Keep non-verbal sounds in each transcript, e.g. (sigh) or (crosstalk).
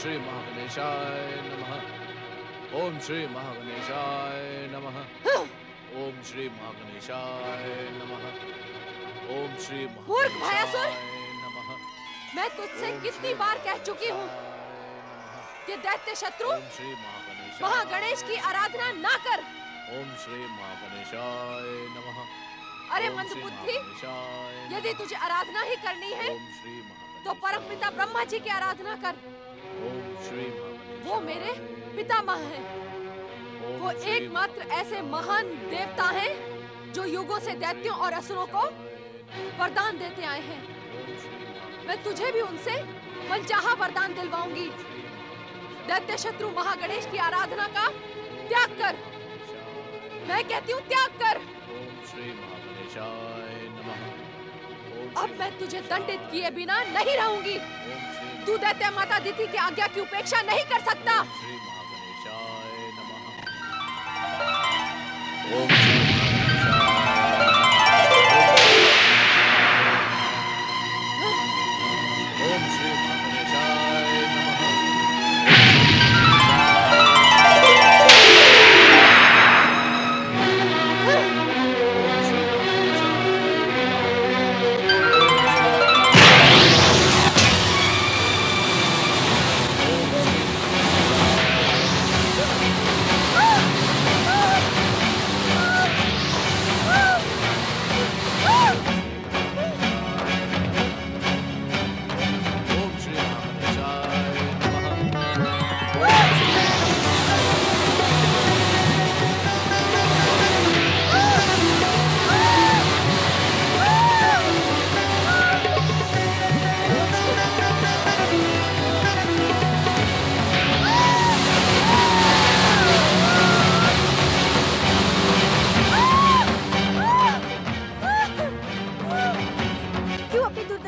श्री महागणेशाय नमः। ओम श्री महागणेशाय नमः। ओम श्री महागणेशाय नमः। ओम श्री मूर्ख भयासुर! नमः। मैं तुझसे कितनी बार कह चुकी हूँ कि दैत्य शत्रु महागणेश की आराधना ना कर। ओम श्री महागणेशाय नमः। अरे मंदबुद्धि यदि तुझे आराधना ही करनी है तो परमपिता ब्रह्मा जी की आराधना कर। वो मेरे पितामह हैं। वो एकमात्र ऐसे महान देवता हैं जो युगों से दैत्यों और असुरों को वरदान देते आए हैं। मैं तुझे भी उनसे मनचाहा वरदान दिलवाऊँगी। दैत्य शत्रु महागणेश की आराधना का त्याग कर। मैं कहती हूँ, त्याग कर। अब मैं तुझे दंडित किए बिना नहीं रहूँगी। तू दैत्य माता दिति की आज्ञा की उपेक्षा नहीं कर सकता। श्री नमः। ओम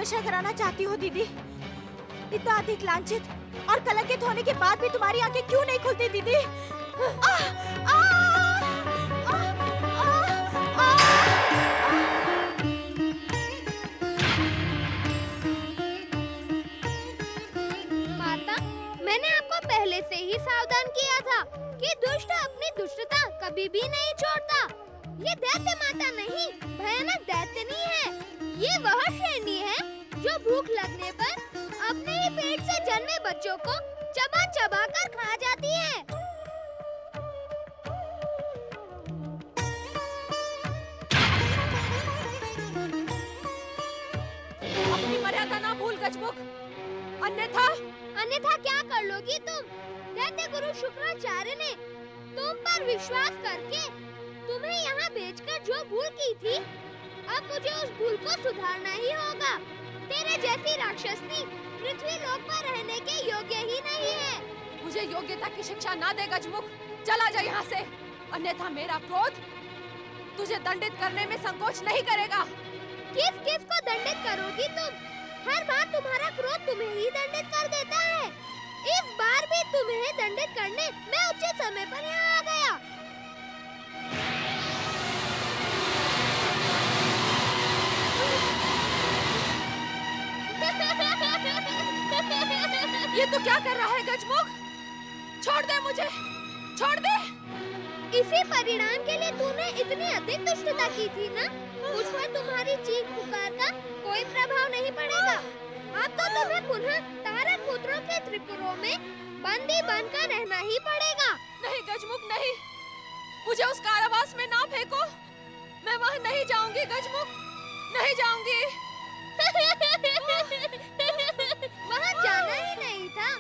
क्यों कराना चाहती हो, दीदी। इतना अधिक लांछित और कलंकित होने के बाद भी तुम्हारी आँखें क्यों नहीं खुलती, दीदी? मैंने आपको पहले से ही सावधान किया था कि दुष्ट अपनी दुष्टता कभी भी नहीं छोड़ता। ये दैत्य माता नहीं भयानक दैत्यनी है। ये वह श्रेणी है जो भूख लगने पर अपने ही पेट से जन्मे बच्चों को चबा चबा कर खा जाती है। अपनी मर्यादा ना भूल गजमुख। अन्यथा अन्यथा क्या कर लोगी तुम? दैत्य गुरु शुक्राचार्य ने तुम पर विश्वास करके तुम्हें यहाँ भेजकर जो भूल की थी अब मुझे उस भूल को सुधारना ही होगा। तेरे जैसी राक्षसनी पृथ्वी लोक पर रहने के योग्य ही नहीं है। मुझे योग्यता की शिक्षा ना दे गजमुख। चला जा यहाँ से। अन्यथा मेरा क्रोध तुझे दंडित करने में संकोच नहीं करेगा। किस किस को दंडित करोगी तुम? हर बार तुम्हारा क्रोध तुम्हें ही दंडित कर देता है। इस बार भी तुम्हें दंडित करने मैं उचित समय पर यहाँ आ गया। ये तो क्या कर रहा है गजमुख? छोड़ दे मुझे। छोड़ दे। इसी परिणाम के लिए तूने इतनी अधिक दुष्टता की थी ना? मुझ पर तुम्हारी चीख पुकार का कोई प्रभाव नहीं पड़ेगा। अब तो तुम्हें पुनः तारक पुत्रों के त्रिपुरों में बंदी बनकर रहना ही पड़ेगा। नहीं गजमुख नहीं। मुझे उस कारावास में ना फेंको। मैं वहाँ नहीं जाऊँगी गजमुख। नहीं जाऊँगी। (laughs) वहाँ जाना ही नहीं था।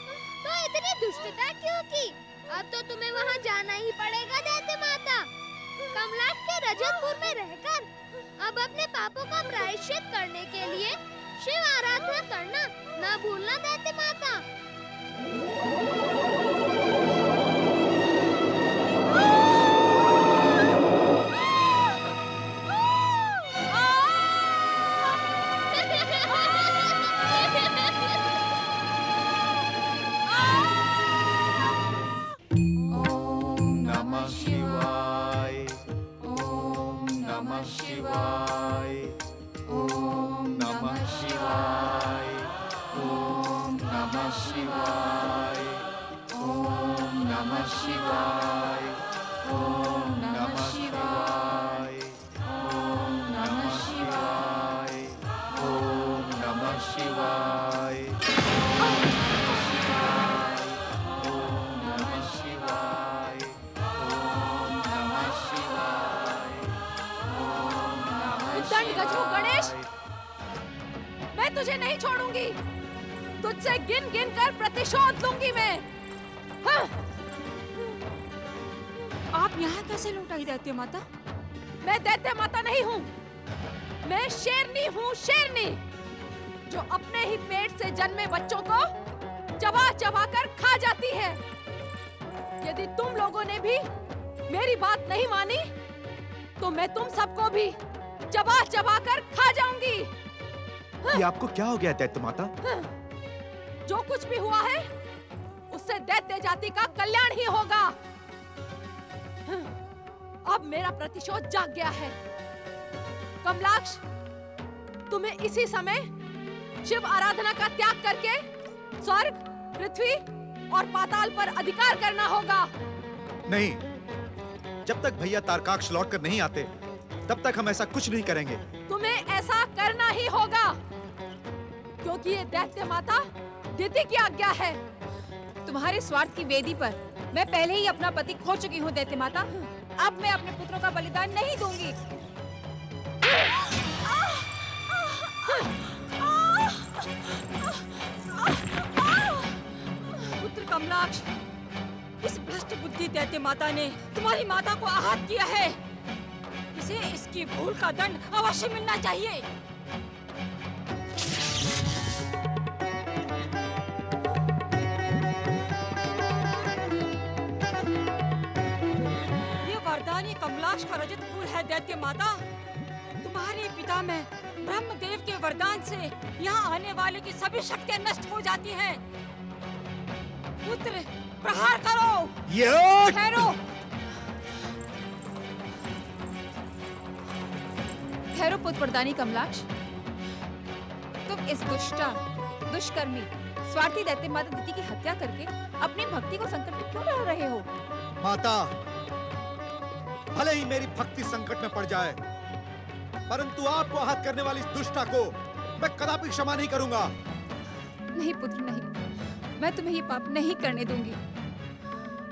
तो इतनी दुष्टता क्यों की? अब तो तुम्हें वहाँ जाना ही पड़ेगा दैत्य माता। कमलाट के रजतपुर में रहकर अब अपने पापों का प्रायश्चित करने के लिए शिव आराधना करना न भूलना दैत्य माता। गणेश। मैं तुझे नहीं छोड़ूँगी। तुझसे गिन गिन कर प्रतिशोध लूँगी मैं। हाँ, आप यहाँ कैसे लौटाई देते माता? मैं दैत्य माता नहीं हूँ। मैं शेरनी हूँ शेरनी। जो अपने ही पेट से जन्मे बच्चों को चबा चबा कर खा जाती है। यदि तुम लोगों ने भी मेरी बात नहीं मानी तो मैं तुम सबको भी चबा चबा कर खा जाऊँगी। ये आपको क्या हो गया दैत्य माता? जो कुछ भी हुआ है उससे दैत्य जाति का कल्याण ही होगा। अब मेरा प्रतिशोध जाग गया है। कमलाक्ष तुम्हें इसी समय शिव आराधना का त्याग करके स्वर्ग पृथ्वी और पाताल पर अधिकार करना होगा। नहीं। जब तक भैया तारकाक्ष लौट कर नहीं आते तब तक हम ऐसा कुछ नहीं करेंगे। तुम्हें ऐसा करना ही होगा क्योंकि ये दैत्य माता दिति की आज्ञा है। तुम्हारे स्वार्थ की वेदी पर मैं पहले ही अपना पति खो चुकी हूँ दैत्य माता। अब मैं अपने पुत्रों का बलिदान नहीं दूँगी। पुत्र कमलाक्ष, इस भ्रष्ट बुद्धि दैत्य माता ने तुम्हारी माता को आहत किया है। इसे इसकी भूल का दंड अवश्य मिलना चाहिए। है दैत्य माता। तुम्हारे पिता में ब्रह्मदेव के वरदान से यहाँ आने वाले की सभी शक्तियाँ नष्ट हो जाती हैं। पुत्र प्रहार करो। ये ठहरो। ठहरो पुत्र वरदानी कमलाक्ष। तुम इस दुष्टा दुष्कर्मी स्वार्थी दैत्य माता दिति की हत्या करके अपनी भक्ति को संकट में क्यों डाल रहे हो? माता भले ही मेरी भक्ति संकट में पड़ जाए परंतु आपको आहत करने वाली इस दुष्टा को मैं कदापि क्षमा नहीं करूँगा। नहीं पुत्र नहीं। मैं तुम्हें ये पाप नहीं करने दूँगी।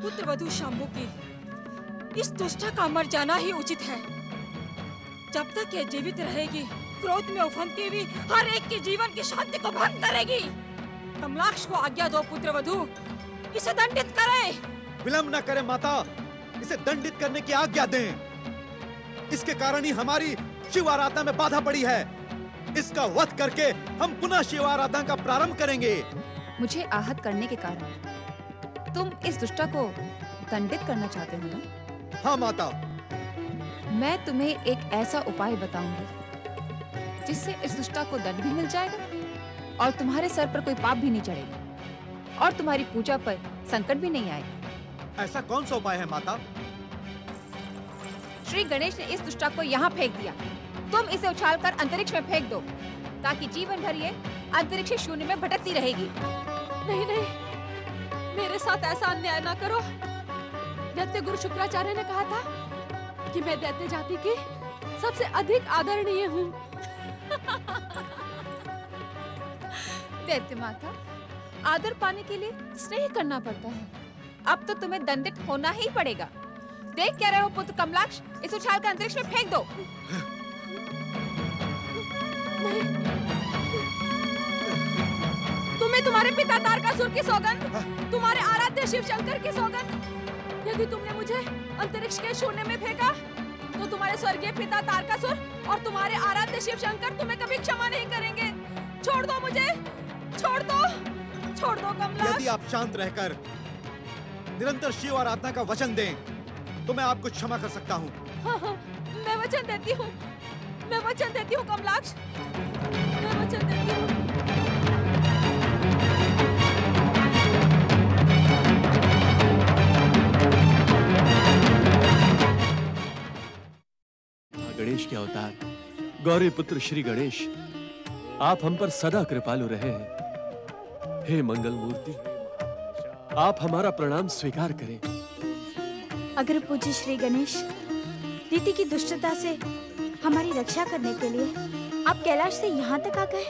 पुत्र वधु शाम्बू की इस दुष्टा का मर जाना ही उचित है। जब तक ये जीवित रहेगी क्रोध में उफनती हुई हर एक के जीवन की शांति को भंग करेगी। कमलाक्ष को आज्ञा दो पुत्र वधु इसे दंडित करे। विलंब न करें माता। इसे दंडित करने की आज्ञा दें। इसके कारण ही हमारी शिव आराधना में बाधा पड़ी है। इसका वध करके हम पुनः शिव आराधना का प्रारंभ करेंगे। मुझे आहत करने के कारण। तुम इस दुष्टा को दंडित करना चाहते हो ना? हाँ माता। मैं तुम्हें एक ऐसा उपाय बताऊँगी जिससे इस दुष्टा को दंड भी मिल जाएगा और तुम्हारे सर पर कोई पाप भी नहीं चढ़ेगा और तुम्हारी पूजा पर संकट भी नहीं आएगा। ऐसा कौन सा उपाय है माता? श्री गणेश ने इस दुष्टा को यहाँ फेंक दिया। तुम इसे उछालकर अंतरिक्ष में फेंक दो ताकि जीवन भर ये अंतरिक्ष शून्य में भटकती रहेगी। नहीं नहीं। मेरे साथ ऐसा अन्याय ना करो। दैत्य गुरु शुक्राचार्य ने कहा था कि मैं दैत्य जाति की सबसे अधिक आदरणीय हूँ। दैत्य माता आदर पाने के लिए स्नेह करना पड़ता है। अब तो तुम्हें दंडित होना ही पड़ेगा। देख क्या रहे हो पुत्र कमलाक्ष, इस उछाल का अंतरिक्ष में फेंक दो। तुम्हें तुम्हारे पिता तारकासुर की सौगंध, तुम्हारे आराध्य शिव शंकर की सौगंध। यदि तुमने मुझे अंतरिक्ष के शून्य में फेंका तो तुम्हारे स्वर्गीय पिता तारकासुर और तुम्हारे आराध्य शिव शंकर तुम्हें कभी क्षमा नहीं करेंगे। छोड़ दो मुझे, छोड़ दो छोड़ दो कमला यदि आप शांत रहकर निरंतर शिव आराधना का वचन दें तो मैं आपको क्षमा कर सकता हूँ। हाँ, हाँ, मैं वचन देती हूँ। मैं वचन देती हूँ कमलाक्ष। मैं वचन देती हूँ। गणेश के अवतार गौरी पुत्र श्री गणेश आप हम पर सदा कृपालु रहे हैं। हे मंगल मूर्ति आप हमारा प्रणाम स्वीकार करें। अगर पूज्य श्री गणेश दीदी की दुष्टता से हमारी रक्षा करने के लिए आप कैलाश से यहाँ तक आ गए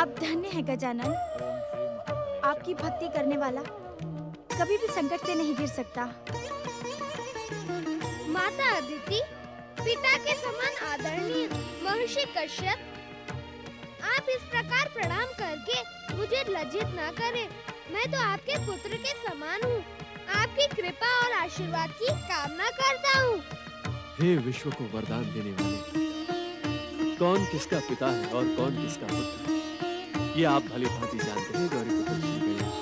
आप धन्य हैं गजानन। आपकी भक्ति करने वाला कभी भी संकट से नहीं गिर सकता। माता अदिति पिता के समान आदरणीय महर्षि कश्यप आप इस प्रकार प्रणाम करके मुझे लज्जित ना करें। मैं तो आपके पुत्र के समान हूँ। आपकी कृपा और आशीर्वाद की कामना करता हूँ। हे विश्व को वरदान देने वाले कौन किसका पिता है और कौन किसका पुत्र ये आप भली भांति जानते हैं गौरी पुत्र श्री गणेश।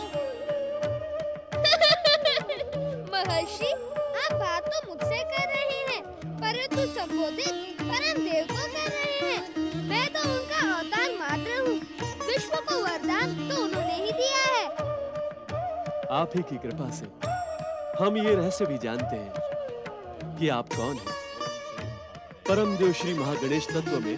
(laughs) महर्षि आप बात तो मुझसे कर रहे हैं परंतु संबोधित परम देव को कर आप ही की कृपा से। हम ये रहस्य भी जानते हैं कि आप कौन हैं। परम देव श्री महागणेश तत्व में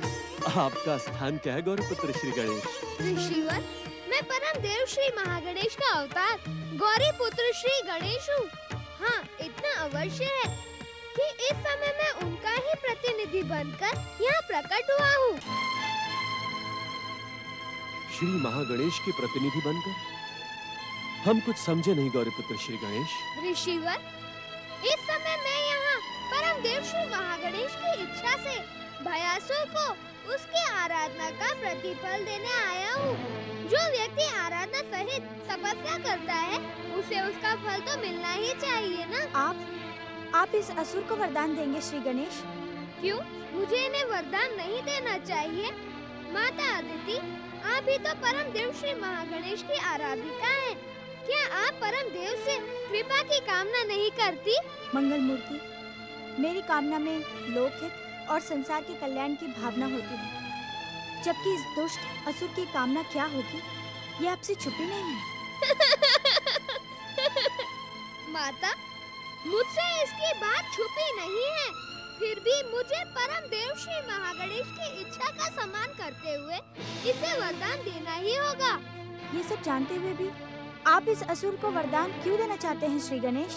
आपका स्थान क्या है गौरी पुत्र श्री गणेश? ऋषिवर मैं परम देव श्री महागणेश का अवतार गौरी पुत्र श्री गणेश हूँ। हाँ इतना अवश्य है कि इस समय मैं उनका ही प्रतिनिधि बनकर यहाँ प्रकट हुआ हूँ। श्री महागणेश के प्रतिनिधि बनकर? हम कुछ समझे नहीं गौरी पुत्र श्री गणेश। ऋषिवर इस समय मैं यहाँ परम देव श्री महागणेश की इच्छा से भयासुर को उसकी आराधना का प्रतिफल देने आया हूँ। जो व्यक्ति आराधना सहित तपस्या करता है उसे उसका फल तो मिलना ही चाहिए ना? आप आप इस असुर को वरदान देंगे श्री गणेश। क्यों? मुझे इन्हें वरदान नहीं देना चाहिए। माता अदिति आप ही तो परम देव श्री महागणेश की आराधिका हैं। क्या आप परम देव से कृपा की कामना नहीं करती? मंगल मूर्ति मेरी कामना में लोकहित और संसार के कल्याण की भावना होती है। जबकि इस दुष्ट असुर की कामना क्या होगी? ये आपसे छुपी नहीं है। (laughs) माता मुझसे इसकी बात छुपी नहीं है। फिर भी मुझे परम देव श्री महागणेश की इच्छा का सम्मान करते हुए इसे वरदान देना ही होगा। ये सब जानते हुए भी आप इस असुर को वरदान क्यों देना चाहते हैं श्री गणेश?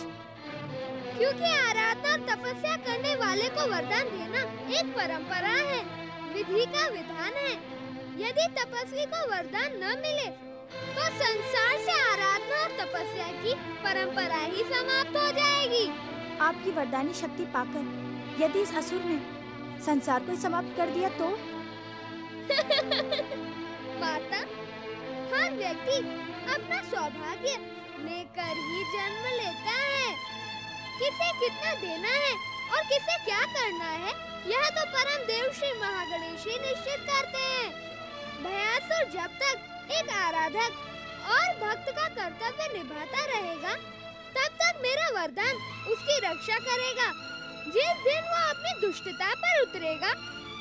क्योंकि आराधना और तपस्या करने वाले को वरदान देना एक परंपरा है विधि का विधान है। यदि तपस्वी को वरदान न मिले तो संसार से आराधना और तपस्या की परंपरा ही समाप्त हो जाएगी। आपकी वरदानी शक्ति पाकर यदि इस असुर ने संसार को समाप्त कर दिया तो? (laughs) माता हर व्यक्ति अपना सौभाग्य लेकर ही जन्म लेता है। किसे कितना देना है और किसे क्या करना है, यह तो परम देव श्री महागणेश निश्चित करते हैं। भयासुर जब तक एक आराधक और भक्त का कर्तव्य निभाता रहेगा, तब तक मेरा वरदान उसकी रक्षा करेगा। जिस दिन वो अपनी दुष्टता पर उतरेगा,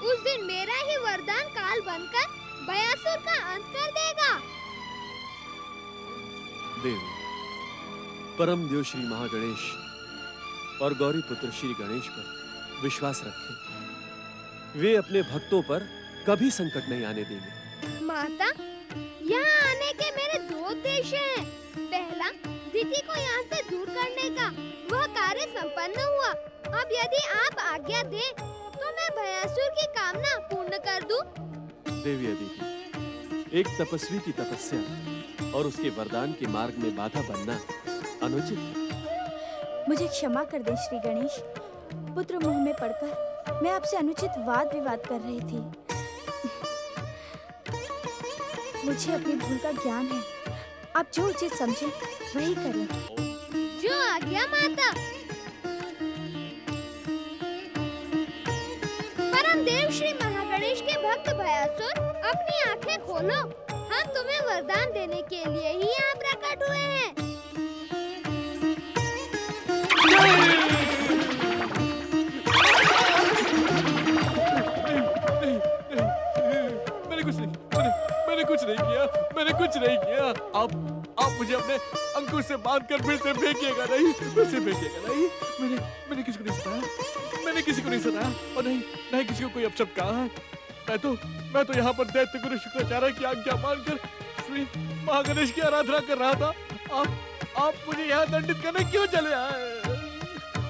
उस दिन मेरा ही वरदान काल बनकर भयासुर का अंत कर देगा। देवी परम देव श्री महागणेश और गौरी पुत्र श्री गणेश पर विश्वास रखें। वे अपने भक्तों पर कभी संकट नहीं आने देंगे। माता यहाँ आने के मेरे दो उद्देश्य हैं। पहला दीदी को यहाँ से दूर करने का। वह कार्य संपन्न हुआ। अब यदि आप आज्ञा दें तो मैं भयासुर की कामना पूर्ण कर दूँ। देवी अदिति एक तपस्वी की तपस्या। और उसके वरदान के मार्ग में बाधा बनना अनुचित है। मुझे क्षमा कर दें श्री गणेश। पुत्र मुँह में पड़कर मैं आपसे अनुचित वाद विवाद कर रही थी। मुझे अपनी भूल का ज्ञान है। आप जो उचित समझे वही करें। जो आज्ञा माता। परम देव श्री महागणेश के भक्त भयासुर अपनी आँखें खोलो। हम तुम्हें वरदान देने के लिए ही यहाँ प्रकट हुए हैं। मैंने कुछ नहीं मैंने, मैंने कुछ नहीं किया मैंने कुछ नहीं किया। आप आप मुझे अपने अंकुश से बाँध कर फिर से नहीं फिर से नहीं। मैंने मैंने किसी को नहीं सताया मैंने किसी को नहीं सताया और नहीं नहीं किसी को कोई अपशब्द कहा है। मैं तो मैं तो यहाँ पर दैत्य गुरु शुक्राचार्य की आज्ञा मानकर श्री महागणेश की आराधना कर रहा था। आप आप मुझे यहाँ दंडित करने क्यों चले आए?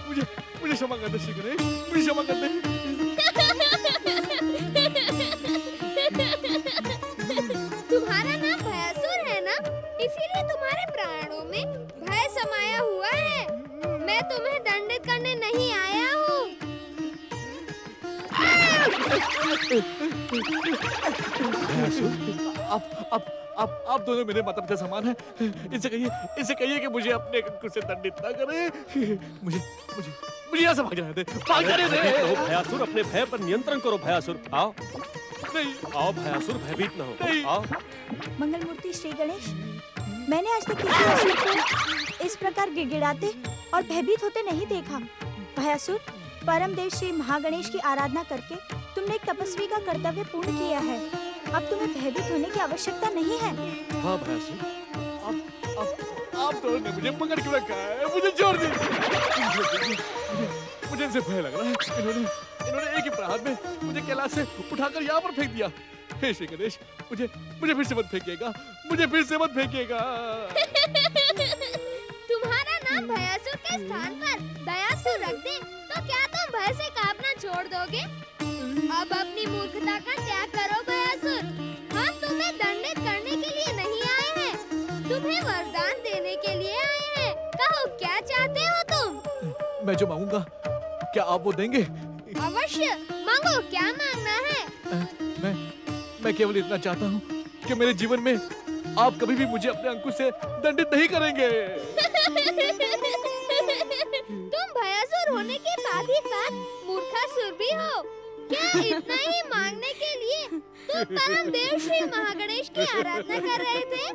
मुझे मुझे क्षमा कर दे श्री गणेश। मुझे क्षमा कर दे आप आप आप आप दोनों मेरे माता पिता समान हैं। इनसे कहिए इनसे कहिए कि मुझे अपने अंकुर से दंडित ना करे। मुझे मुझे मुझे यहाँ से भाग जाने दे भाग जाने दे। रहो भयासुर अपने भय पर नियंत्रण करो भयासुर। आओ। नहीं। आओ भयासुर भयभीत न नहीं। हो आओ। मंगल मूर्ति श्री गणेश मैंने आज तक किसी असुर को इस प्रकार गिड़गिड़ाते और भयभीत होते नहीं देखा। भयासुर परम देव श्री महागणेश की आराधना करके तुमने एक तपस्वी का कर्तव्य पूर्ण किया है। अब तुम्हें भयभीत होने की आवश्यकता नहीं है। हाँ आप आप आप दोनों ने मुझे पकड़ के रखा है। मुझे छोड़ दीजिए मुझे मुझे इनसे भय लग रहा है। इन्होंने इन्होंने एक ही प्रहार में मुझे कैलाश से उठाकर यहाँ पर फेंक दिया। हे श्री गणेश मुझे मुझे फिर से मत फेंकिएगा। मुझे फिर से मत फेंकिएगा। तुम्हारा नाम भयासुर के स्थान पर दयासुर रख दे तो क्या तुम भय से कांपना छोड़ दोगे? अब अपनी मूर्खता का त्याग करो भयासुर हम तुम्हें दंडित करने के लिए नहीं आए हैं। तुम्हें वरदान देने के लिए आए हैं। कहो क्या चाहते हो तुम? मैं जो मांगूँगा क्या आप वो देंगे? अवश्य मांगो क्या मांगना है? मैं मैं केवल इतना चाहता हूँ कि मेरे जीवन में आप कभी भी मुझे अपने अंकुश से दंडित नहीं करेंगे। (laughs) तुम भयासुर होने के साथ ही साथ मूर्खासुर भी हो। क्या इतना ही मांगने के लिए तुम परम देव श्री महागणेश की आराधना कर रहे थे?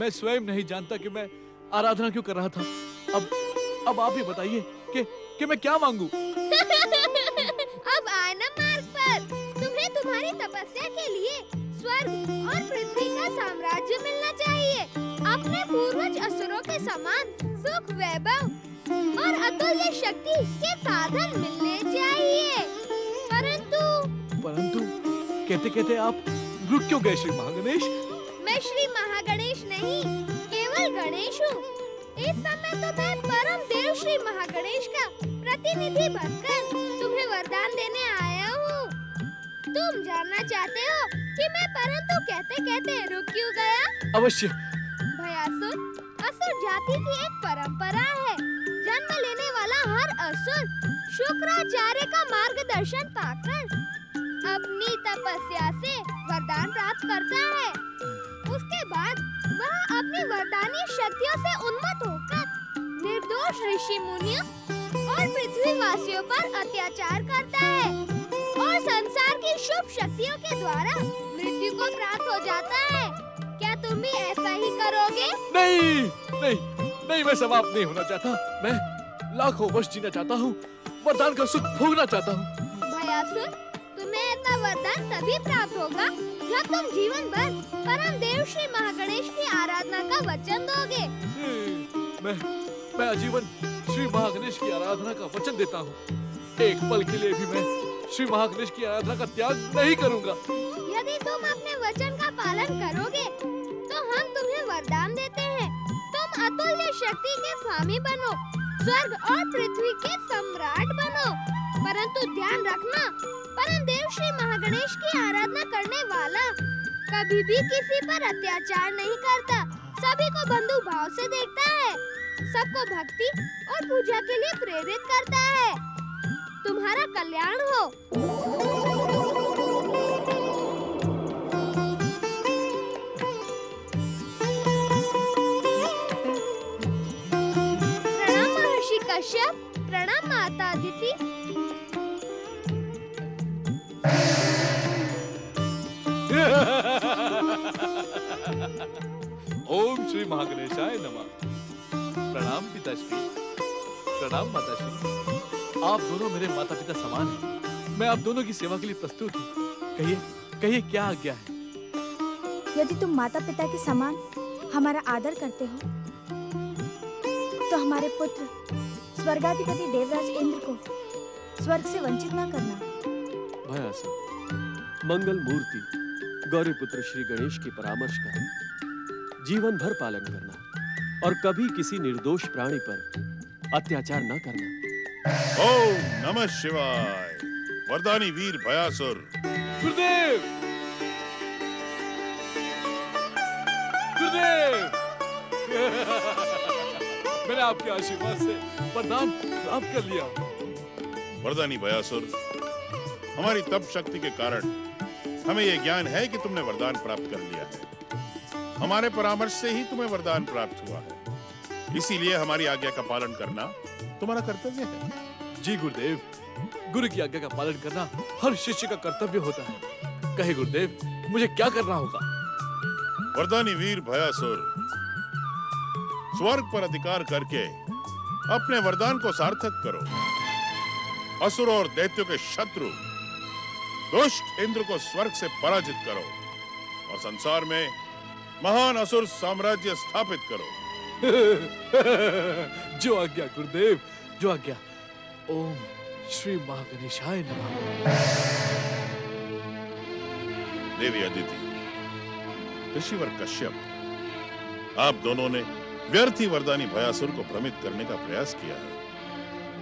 मैं स्वयं नहीं जानता कि मैं आराधना क्यों कर रहा था। अब अब आप ही बताइए कि कि मैं क्या मांगू? (laughs) अब आना मार्ग पर। तुम्हें तुम्हारी तपस्या के लिए स्वर्ग और पृथ्वी का साम्राज्य मिलना चाहिए। अपने पूर्वज असुरों के समान सुख वैभव और अतुल्य शक्ति के साधन मिलने कहते कहते आप रुक क्यों गए श्री महागणेश? मैं श्री महागणेश नहीं केवल गणेश हूँ। इस समय तो मैं परम देव श्री महागणेश का प्रतिनिधि बनकर तुम्हें वरदान देने आया हूँ। तुम जानना चाहते हो कि मैं परंतु कहते कहते रुक क्यों गया? अवश्य। भयासुर असुर जाति की एक परंपरा है। जन्म लेने वाला हर असुर शुक्राचार्य का मार्गदर्शन पाकर अपनी तपस्या से वरदान प्राप्त करता है। उसके बाद वह अपनी वरदानी शक्तियों से उन्मत्त होकर निर्दोष ऋषि मुनियों और पृथ्वी वासियों पर अत्याचार करता है और संसार की शुभ शक्तियों के द्वारा मृत्यु को प्राप्त हो जाता है। क्या तुम भी ऐसा ही करोगे? नहीं नहीं नहीं मैं समाप्त नहीं होना चाहता। मैं लाखों वर्ष जीना चाहता हूँ वरदान का सुख भोगना चाहता हूँ। भयासुर ऐसा वरदान तभी प्राप्त होगा जब तुम जीवन भर परम देव श्री महागणेश की आराधना का वचन दोगे। मैं मैं आजीवन श्री महागणेश की आराधना का वचन देता हूँ। एक पल के लिए भी मैं श्री महागणेश की आराधना का त्याग नहीं करूँगा। यदि तुम अपने वचन का पालन करोगे तो हम तुम्हें वरदान देते हैं। तुम अतुल्य शक्ति के स्वामी बनो स्वर्ग और पृथ्वी के सम्राट बनो। परंतु ध्यान रखना परम देव श्री महागणेश की आराधना करने वाला। कभी भी किसी पर अत्याचार नहीं करता। सभी को बंधु भाव से देखता है। सबको भक्ति और पूजा के लिए प्रेरित करता है। तुम्हारा कल्याण हो। प्रणाम महर्षि कश्यप, प्रणाम माता अदिति ओम श्री महागणेशाय नमः। प्रणाम पिताश्री। प्रणाम माताश्री। आप दोनों मेरे माता पिता समान हैं। मैं आप दोनों की सेवा के लिए प्रस्तुत हूँ। कहिए कहिए क्या आज्ञा है? यदि तुम माता पिता के समान हमारा आदर करते हो तो हमारे पुत्र स्वर्गाधिपति देवराज इंद्र को स्वर्ग से वंचित न करना। भयासुर मंगल मूर्ति गौरी पुत्र श्री गणेश के परामर्श का जीवन भर पालन करना और कभी किसी निर्दोष प्राणी पर अत्याचार न करना। ओम नमः शिवाय। वरदानी वीर भयासुर। गुरुदेव! गुरुदेव! (laughs) मैंने आपके आशीर्वाद से वरदान प्राप्त कर लिया। वरदानी भयासुर हमारी तप शक्ति के कारण हमें यह ज्ञान है कि तुमने वरदान प्राप्त कर लिया है। हमारे परामर्श से ही तुम्हें वरदान प्राप्त हुआ है। इसीलिए हमारी आज्ञा का पालन करना तुम्हारा कर्तव्य है। जी गुरुदेव गुरु की आज्ञा का पालन करना हर शिष्य का कर्तव्य होता है। कहे गुरुदेव मुझे क्या करना होगा? वरदानी वीर भयासुर स्वर्ग पर अधिकार करके अपने वरदान को सार्थक करो। असुर और दैत्यों के शत्रु दुष्ट इंद्र को स्वर्ग से पराजित करो और संसार में महान असुर साम्राज्य स्थापित करो। (laughs) जो आज्ञा गुरुदेव जो आज्ञा। ओम श्री महागणेशाय नमः। देवी अदिति ऋषिवर कश्यप आप दोनों ने व्यर्थ ही वरदानी भयासुर को भ्रमित करने का प्रयास किया है।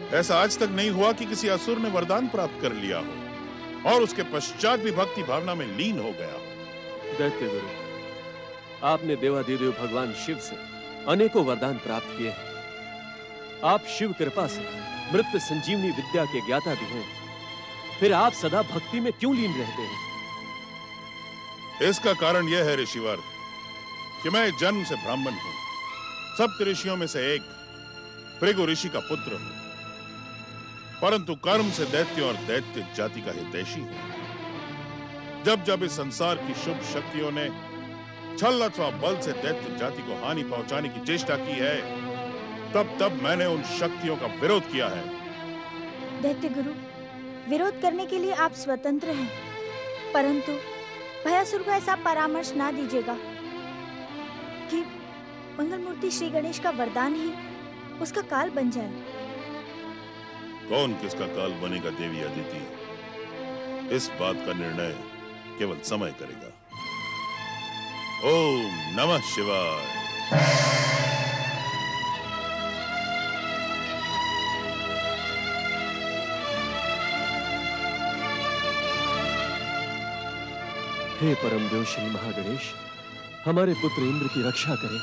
ऐसा आज तक नहीं हुआ कि किसी असुर ने वरदान प्राप्त कर लिया हो। और उसके पश्चात भी भक्ति भावना में लीन हो गया। दैत्य गुरु आपने देवादिदेव भगवान शिव से अनेकों वरदान प्राप्त किए हैं। आप शिव कृपा से मृत संजीवनी विद्या के ज्ञाता भी हैं। फिर आप सदा भक्ति में क्यों लीन रहते हैं? इसका कारण यह है ऋषिवर कि मैं जन्म से ब्राह्मण हूँ। सप्त ऋषियों में से एक भृगु ऋषि का पुत्र हूँ। परंतु कर्म से दैत्य और दैत्य जाति का हितैषी हूँ। जब जब इस संसार की शुभ शक्तियों ने छल अथवा बल से दैत्य जाति को हानि पहुँचाने की चेष्टा की है, तब तब मैंने उन शक्तियों का विरोध किया है। दैत्य गुरु, विरोध करने के लिए आप स्वतंत्र हैं, परंतु भयासुर को ऐसा परामर्श ना दीजिएगा कि मंगल मूर्ति श्री गणेश का वरदान ही उसका काल बन जाए। कौन किसका काल बनेगा देवी अदिति इस बात का निर्णय केवल समय करेगा। ओम नमः शिवाय। हे परम देव श्री महागणेश, हमारे पुत्र इंद्र की रक्षा करें।